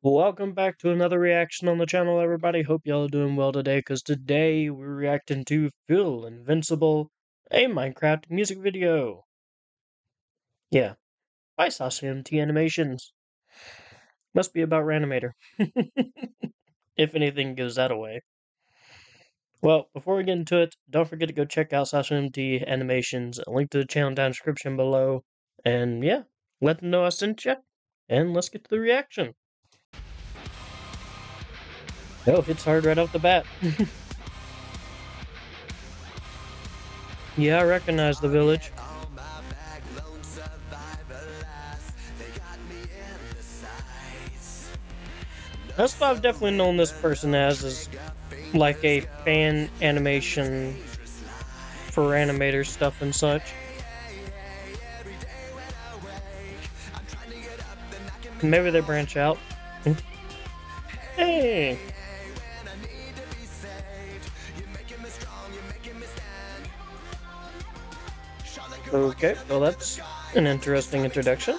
Welcome back to another reaction on the channel, everybody. Hope y'all are doing well today, because today we're reacting to Feel Invincible, a Minecraft music video. Yeah, by SashaMT Animations. Must be about Rainimator. if anything gives that away. Well, before we get into it, don't forget to go check out SashaMT Animations, link to the channel down description below. And yeah, let them know I sent you, and let's get to the reaction. Oh, hits hard right off the bat. yeah, I recognize the village. That's what I've definitely known this person as, is like a fan animation for animator stuff and such. Maybe they branch out. hey! Okay, well that's an interesting introduction.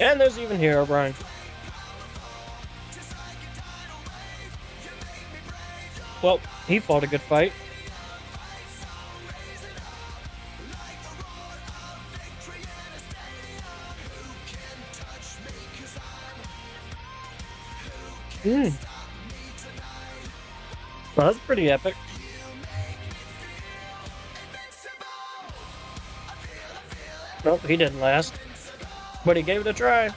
And there's even here, O'Brien. Well, he fought a good fight. Hmm. Well, that's pretty epic. Nope, he didn't last. But he gave it a try.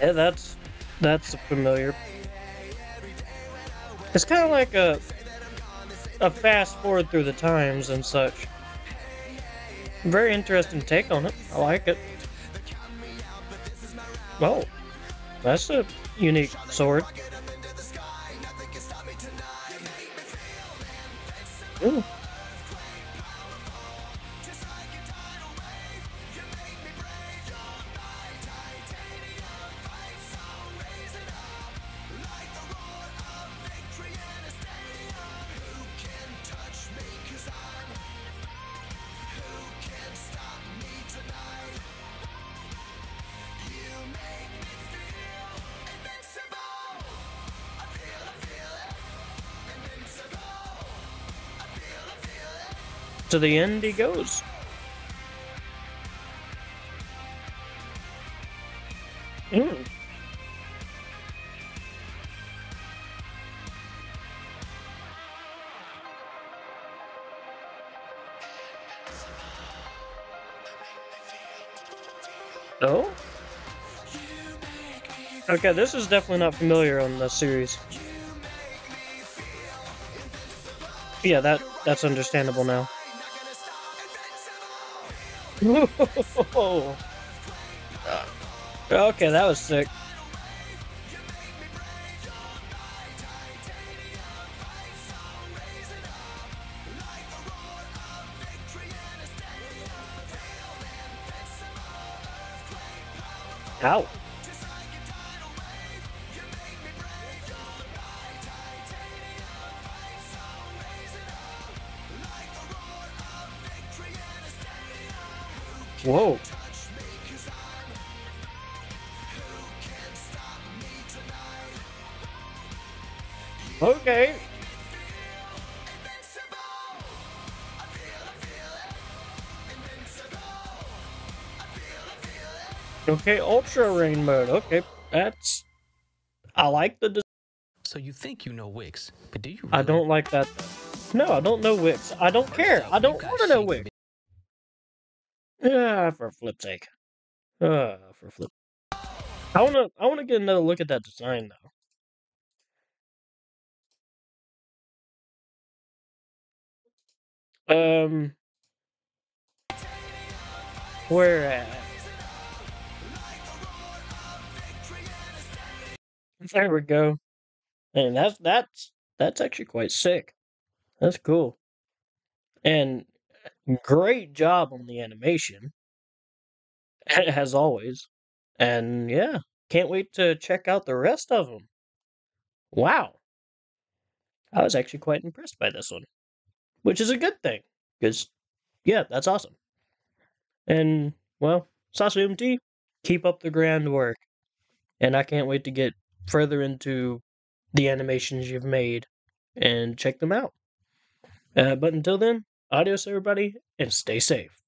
Yeah, that's that's familiar. It's kind of like a a fast forward through the times and such. Very interesting take on it. I like it. Oh, that's a unique sword. Ooh. To the end he goes. Mm. Oh? Okay, this is definitely not familiar on the series. Yeah, that that's understandable now. okay, that was sick. Ow. Whoa. Okay. Okay, Ultra Rain mode. Okay, that's. I like the. So you think you know Wix, but do you? Really? I don't like that. No, I don't know Wix. I don't care. I don't want to know Wix. Yeah, for flip's sake. Uh, for flip. I wanna, I wanna get another look at that design though. Um, where at? There we go. And that's that's that's actually quite sick. That's cool. And Great job on the animation, as always. And yeah, can't wait to check out the rest of them. Wow. I was actually quite impressed by this one, which is a good thing because, yeah, that's awesome. And, well, SashaMT, keep up the grand work. And I can't wait to get further into the animations you've made and check them out. Uh, but until then, adios, everybody, and stay safe.